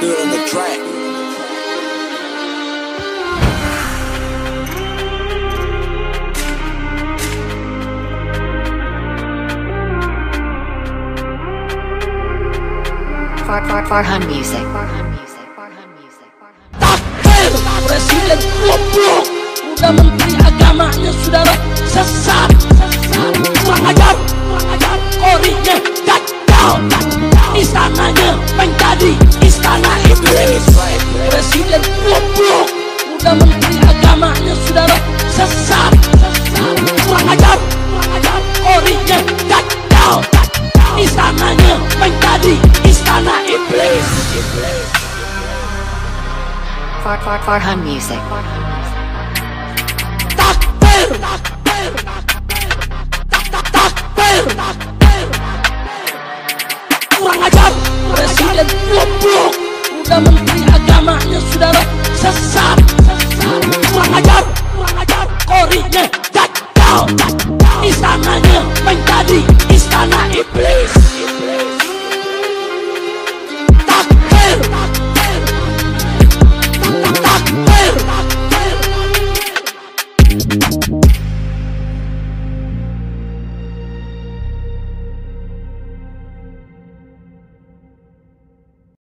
track. Far, far, Farhan Music. Farhan Music. Farhan Music. Farhan takbir Presiden goblok Udah menteri agamanya saudara sesat Kurang ajar Kurang ajar Qorinya Dajjal Istananya menjadi istana iblis Presiden goblok Udah menteri agamanya saudara sesat Kurang ajar gagal Istananya menjadi istana iblis Far, far, Farhan Music. punya saudara sesat kurang ajar kurang ajar. Korinya gagal istananya menjadi istana iblis. Takbir takbir takbir takbir